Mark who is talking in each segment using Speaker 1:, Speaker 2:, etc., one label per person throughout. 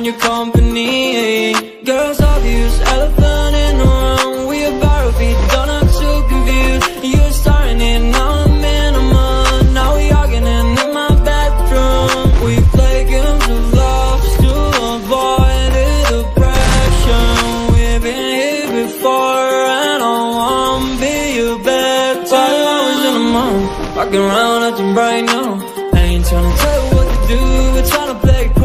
Speaker 1: Want your company. Girls obvious, elephant in the room. We about to be done, I'm too confused You're starting it, now I'm in a Now we arguing in my bedroom. We play games of love to avoid the depression. We've been here before and I won't be your bed I was in the mood, walking around acting bright now. I ain't tryna tell you what to do, we're tryna play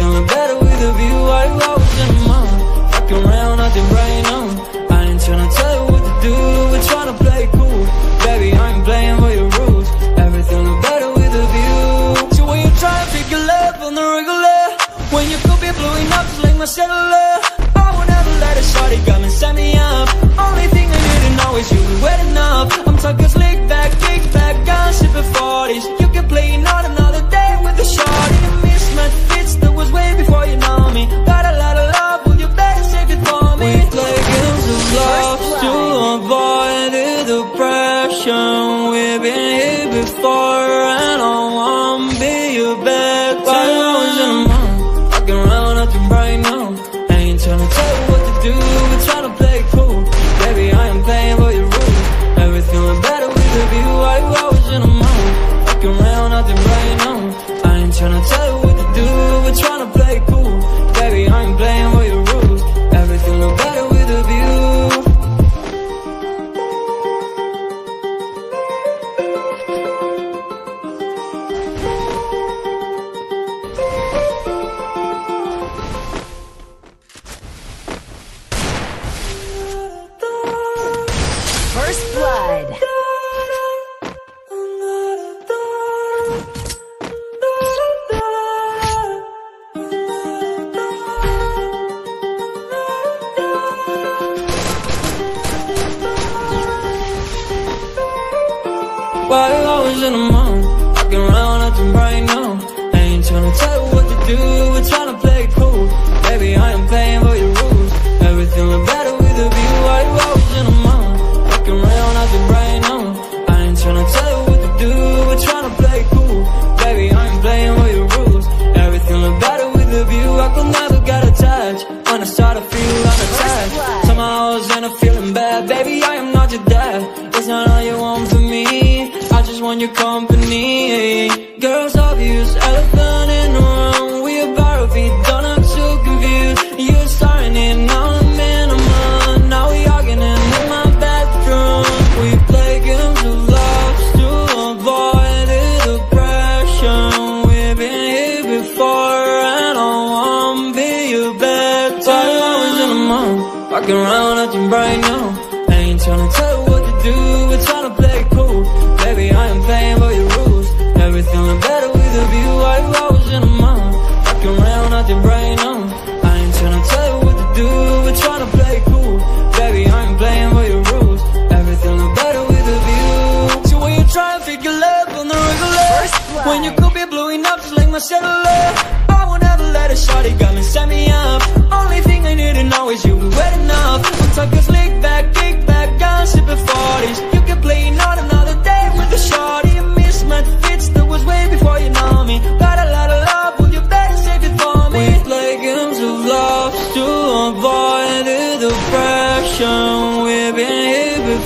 Speaker 1: Look better with a view. You always in the mood, walking around acting bright now I ain't tryna tell you what to do, we're tryna play cool. Baby, I ain't playing by your rules. Everything look better with a view? So when you try to pick your love on the regular When you could be blowing up just like my cellular I will never let a shorty come and set me up. Only thing I need to know is you wet enough. I'm talking slick back, kick back, gun sipping 40s You can play not another and I won't be your bed While I was in the mood, walking around acting bright now. I ain't tryna tell you what to do, we're tryna play cool. Baby, I am playing by your rules Everything look better with a view. Why you always in the mood, walking around acting bright now. I ain't tryna tell you what to do, we're tryna play cool Was in the mood, walking around acting bright now. I ain't tryna tell you what to do, we're tryna play it cool. Baby, I am playing by your rules. Everything look better with a view. While you in the mood, walking around acting bright now. I ain't tryna tell you what to do, we're tryna play it cool. Baby, I ain't playing by your rules. Everything look better with a view. I could never get attached When I start to feel unattached Somehow I was end up feeling bad. Baby, I am not your dad. It's not all you want want your company Girls obvious, elephant in the room. We about to be done, I'm too confused You're starting it, now I'm in a mood Now we arguing in my bedroom We play games of love to avoid the depression. We've been here before and I won't be your While I was in the mood, walking around acting bright now. Ain't tryna tell tryna play cool. Baby, I am playing by your rules. Everything look better with a view. Why you always in the mood, walking around acting bright now I ain't tryna tell you what to do, we're tryna play cool. Baby, I ain't playing by your rules. Everything look better with a view. So when you try and figure love on the regular. When you could be blowing up just like my cellular. I will never let a shorty come and set me up. Only thing I need to know is you wet enough. I'm talking slick back, kick back, sipping 40s been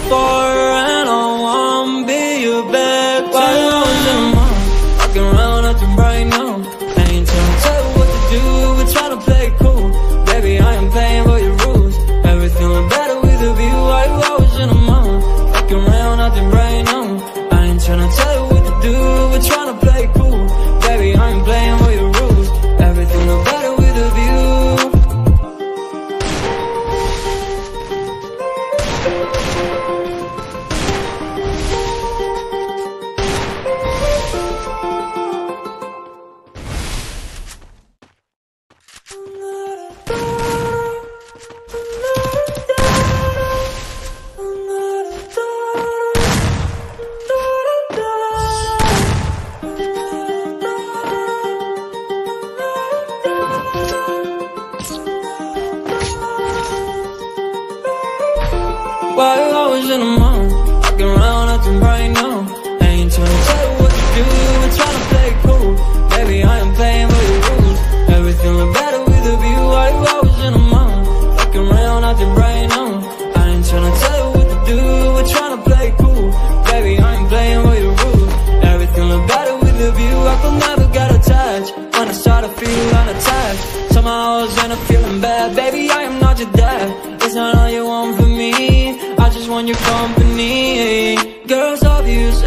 Speaker 1: I am not your dad. It's not all you want from me. I just want your company. Girls, obvious